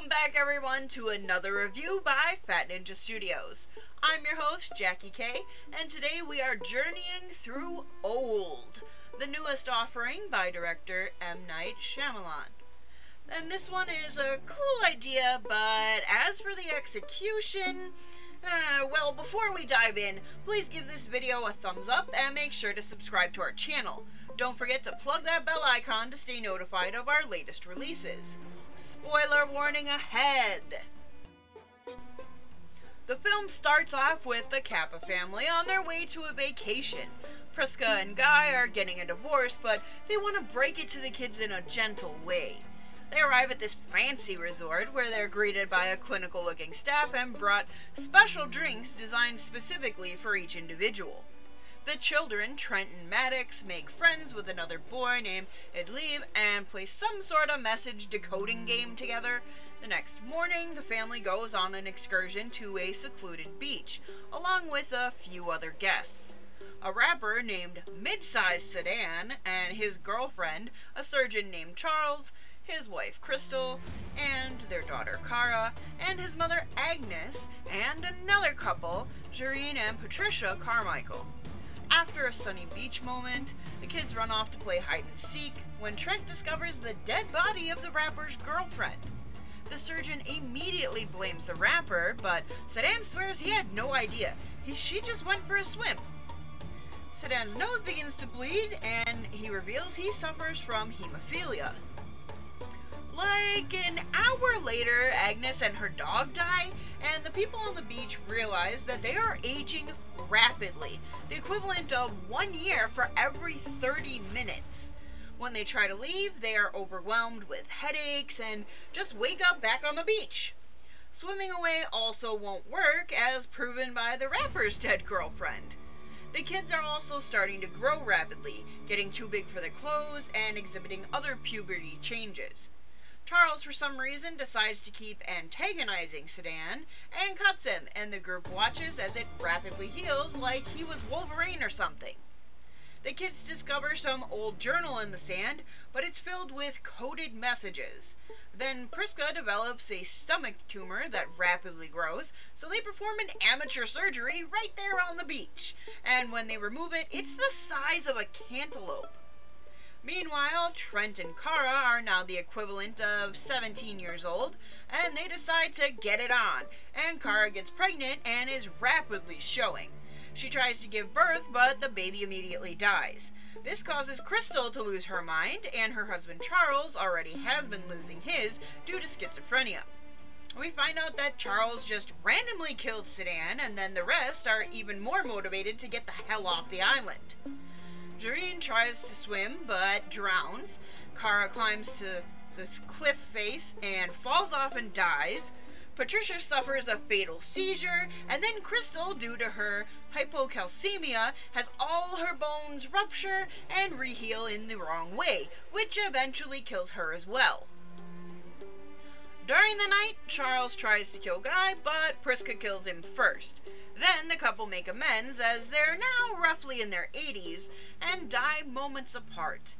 Welcome back, everyone, to another review by Fat Ninja Studios. I'm your host, Jackie K, and today we are journeying through Old, the newest offering by director M. Night Shyamalan. And this one is a cool idea, but as for the execution, uh, well, before we dive in, please give this video a thumbs up and make sure to subscribe to our channel. Don't forget to plug that bell icon to stay notified of our latest releases. Spoiler warning ahead! The film starts off with the Cappa family on their way to a vacation. Prisca and Guy are getting a divorce, but they want to break it to the kids in a gentle way. They arrive at this fancy resort where they're greeted by a clinical looking staff and brought special drinks designed specifically for each individual. The children, Trent and Maddox, make friends with another boy named Idlib and play some sort of message decoding game together. The next morning, the family goes on an excursion to a secluded beach, along with a few other guests. A rapper named Midsize Sedan and his girlfriend, a surgeon named Charles, his wife Crystal, and their daughter Kara, and his mother Agnes, and another couple, Jarin and Patricia Carmichael. After a sunny beach moment, the kids run off to play hide and seek when Trent discovers the dead body of the rapper's girlfriend. The surgeon immediately blames the rapper, but Sedan swears he had no idea. He, she just went for a swim. Sedan's nose begins to bleed, and he reveals he suffers from hemophilia. Like an hour later, Agnes and her dog die, and the people on the beach realize that they are aging rapidly, the equivalent of one year for every 30 minutes. When they try to leave, they are overwhelmed with headaches and just wake up back on the beach. Swimming away also won't work, as proven by the rapper's dead girlfriend. The kids are also starting to grow rapidly, getting too big for their clothes and exhibiting other puberty changes. Charles, for some reason, decides to keep antagonizing Sedan and cuts him, and the group watches as it rapidly heals like he was Wolverine or something. The kids discover some old journal in the sand, but it's filled with coded messages. Then Prisca develops a stomach tumor that rapidly grows, so they perform an amateur surgery right there on the beach. And when they remove it, it's the size of a cantaloupe. Meanwhile, Trent and Kara are now the equivalent of 17 years old, and they decide to get it on, and Kara gets pregnant and is rapidly showing. She tries to give birth, but the baby immediately dies. This causes Crystal to lose her mind, and her husband Charles already has been losing his due to schizophrenia. We find out that Charles just randomly killed Sedan, and then the rest are even more motivated to get the hell off the island. Jarin tries to swim but drowns. Kara climbs to the cliff face and falls off and dies. Patricia suffers a fatal seizure, and then Crystal, due to her hypocalcemia, has all her bones rupture and reheal in the wrong way, which eventually kills her as well. During the night, Charles tries to kill Guy, but Prisca kills him first. Then the couple make amends as they're now roughly in their 80s and die moments apart.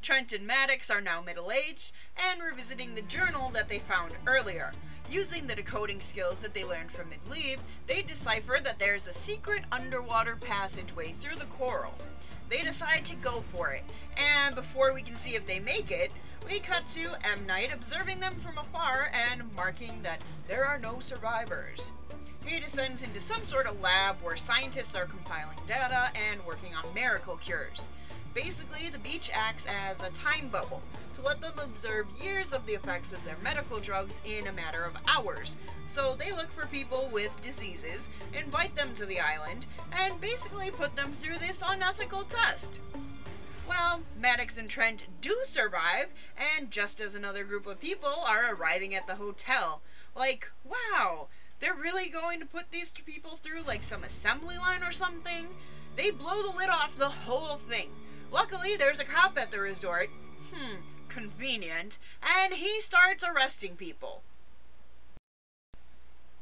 Trent and Maddox are now middle aged and revisiting the journal that they found earlier. Using the decoding skills that they learned from Midleave, they decipher that there's a secret underwater passageway through the coral. They decide to go for it, and before we can see if they make it, we cut to M. Night observing them from afar and marking that there are no survivors. He descends into some sort of lab where scientists are compiling data and working on miracle cures. Basically, the beach acts as a time bubble to let them observe years of the effects of their medical drugs in a matter of hours. So they look for people with diseases, invite them to the island, and basically put them through this unethical test. Well, Maddox and Trent do survive, and just as another group of people are arriving at the hotel. Like, wow, they're really going to put these people through like some assembly line or something? They blow the lid off the whole thing. Luckily, there's a cop at the resort. Hmm, convenient. And he starts arresting people.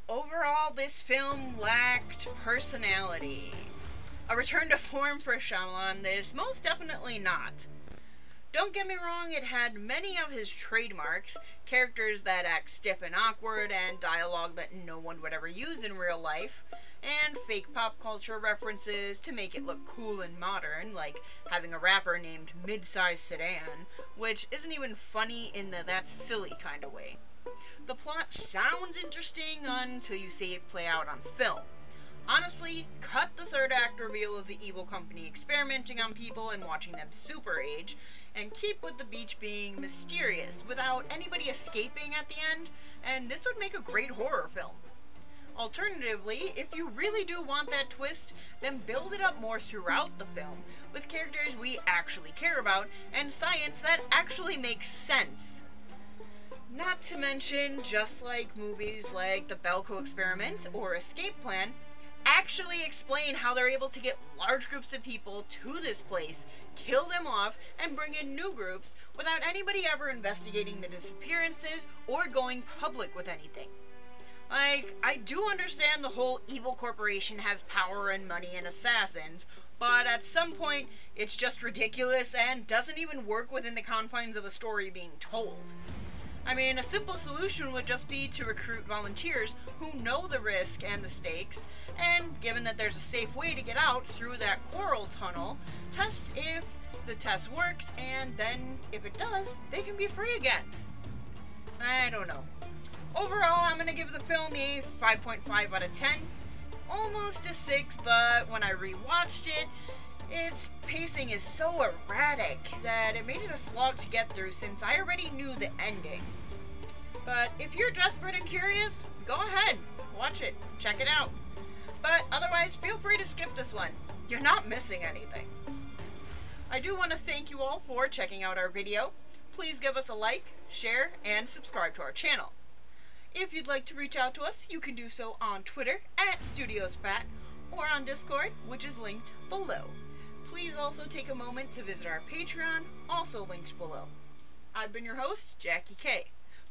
Overall, this film lacked personality. A return to form for Shyamalan is most definitely not. Don't get me wrong, it had many of his trademarks characters that act stiff and awkward, and dialogue that no one would ever use in real life, and fake pop culture references to make it look cool and modern, like having a rapper named Midsize Sedan, which isn't even funny in the that's silly kind of way. The plot sounds interesting until you see it play out on film. Honestly, cut the third act reveal of the evil company experimenting on people and watching them super age, and keep with the beach being mysterious without anybody escaping at the end, and this would make a great horror film. Alternatively, if you really do want that twist, then build it up more throughout the film, with characters we actually care about, and science that actually makes sense. Not to mention, just like movies like The Belko Experiment or Escape Plan, actually explain how they're able to get large groups of people to this place, kill them off, and bring in new groups without anybody ever investigating the disappearances or going public with anything. Like, I do understand the whole evil corporation has power and money and assassins, but at some point, it's just ridiculous and doesn't even work within the confines of the story being told. I mean, a simple solution would just be to recruit volunteers who know the risk and the stakes, and given that there's a safe way to get out through that coral tunnel, test if the test works, and then if it does, they can be free again. I don't know. Overall, I'm going to give the film a 5.5 out of 10. Almost a 6, but when I rewatched it, its pacing is so erratic that it made it a slog to get through since I already knew the ending. But if you're desperate and curious, go ahead, watch it, check it out. But otherwise, feel free to skip this one. You're not missing anything. I do want to thank you all for checking out our video. Please give us a like, share, and subscribe to our channel. If you'd like to reach out to us, you can do so on Twitter at StudiosFAT or on Discord, which is linked below. Please also take a moment to visit our Patreon, also linked below. I've been your host, Jackie K.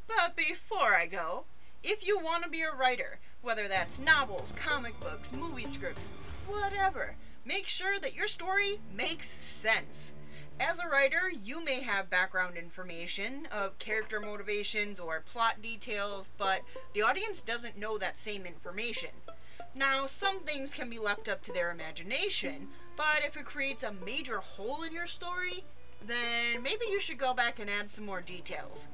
But before I go, if you want to be a writer, whether that's novels, comic books, movie scripts, whatever, make sure that your story makes sense. As a writer, you may have background information of character motivations or plot details, but the audience doesn't know that same information. Now, some things can be left up to their imagination, but if it creates a major hole in your story, then maybe you should go back and add some more details.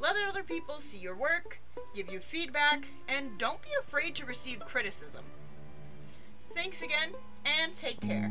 Let other people see your work, give you feedback, and don't be afraid to receive criticism. Thanks again, and take care.